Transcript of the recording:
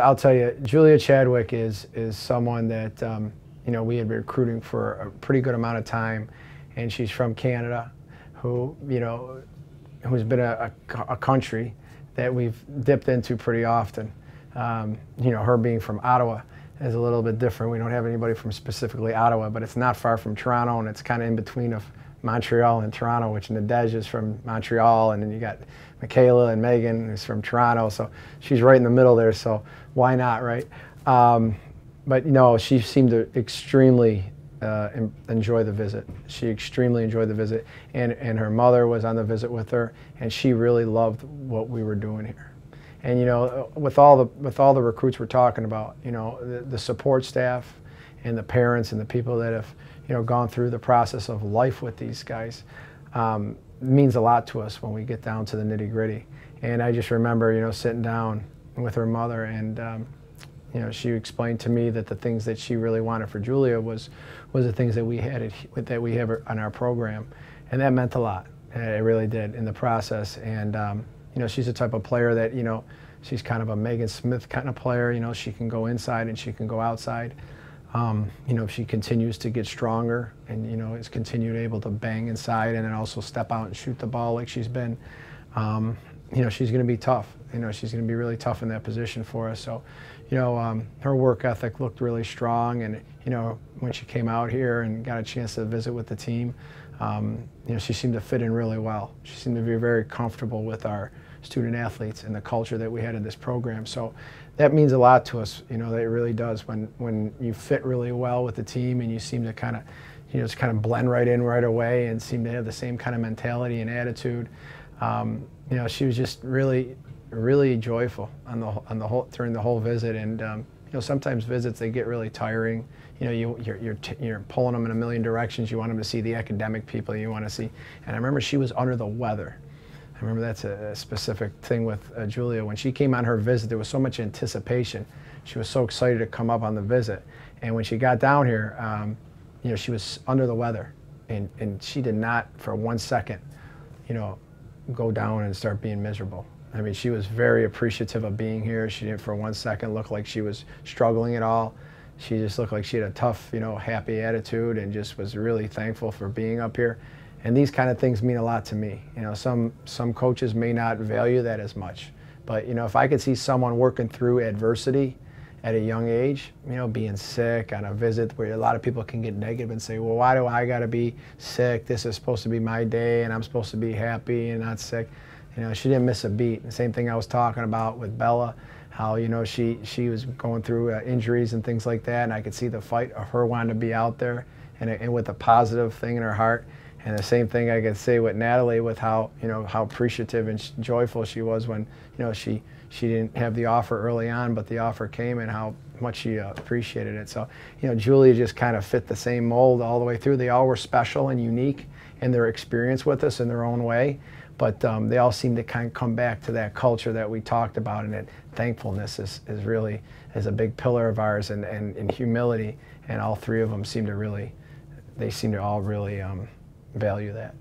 I'll tell you, Julia Chadwick is is someone that um, you know we had been recruiting for a pretty good amount of time, and she's from Canada, who you know, who's been a, a, a country that we've dipped into pretty often. Um, you know, her being from Ottawa is a little bit different. We don't have anybody from specifically Ottawa, but it's not far from Toronto, and it's kind of in between of Montreal and Toronto, which Nadege is from Montreal, and then you got Michaela and Megan who's from Toronto, so she's right in the middle there. So why not, right? Um, but you know, she seemed to extremely uh, enjoy the visit. She extremely enjoyed the visit, and and her mother was on the visit with her, and she really loved what we were doing here. And you know, with all the with all the recruits we're talking about, you know, the, the support staff, and the parents and the people that have you know gone through the process of life with these guys. Um, means a lot to us when we get down to the nitty gritty. And I just remember, you know, sitting down with her mother and, um, you know, she explained to me that the things that she really wanted for Julia was, was the things that we had that we have on our program, and that meant a lot. It really did in the process. And um, you know, she's the type of player that you know, she's kind of a Megan Smith kind of player. You know, she can go inside and she can go outside. Um, you know, if she continues to get stronger and, you know, is continued able to bang inside and then also step out and shoot the ball like she's been, um, you know, she's going to be tough. You know, she's going to be really tough in that position for us. So, you know, um, her work ethic looked really strong. And, you know, when she came out here and got a chance to visit with the team, um, you know, she seemed to fit in really well. She seemed to be very comfortable with our student athletes and the culture that we had in this program. So that means a lot to us. You know, that it really does when when you fit really well with the team and you seem to kind of, you know, just kind of blend right in right away and seem to have the same kind of mentality and attitude. Um, you know, she was just really, really joyful on the on the whole during the whole visit. And um, you know, sometimes visits they get really tiring. You know, you, you're you're, you're pulling them in a million directions. You want them to see the academic people. You want to see. And I remember she was under the weather I remember that's a, specific thing with uh, Julia. When she came on her visit, there was so much anticipation. She was so excited to come up on the visit. And when she got down here, um, you know, she was under the weather. And, and she did not, for one second, you know, go down and start being miserable. I mean, she was very appreciative of being here. She didn't for one second look like she was struggling at all. She just looked like she had a tough, you know, happy attitude and just was really thankful for being up here. And these kind of things mean a lot to me. You know, some, some coaches may not value that as much. But, you know, if I could see someone working through adversity at a young age, you know, being sick on a visit where a lot of people can get negative and say, well, why do I got to be sick? This is supposed to be my day and I'm supposed to be happy and not sick. You know, she didn't miss a beat. The same thing I was talking about with Bella, how, you know, she, she was going through uh, injuries and things like that. And I could see the fight of her wanting to be out there and, and with a positive thing in her heart. And the same thing I could say with Natalie, with how you know how appreciative and joyful she was when you know she she didn't have the offer early on, but the offer came, and how much she uh, appreciated it. So you know, Julia just kind of fit the same mold all the way through. They all were special and unique in their experience with us in their own way, but um, they all seem to kind of come back to that culture that we talked about, and that thankfulness is, is really is a big pillar of ours, and, and, and humility, and all three of them seem to really, they seem to all really. Um, value that.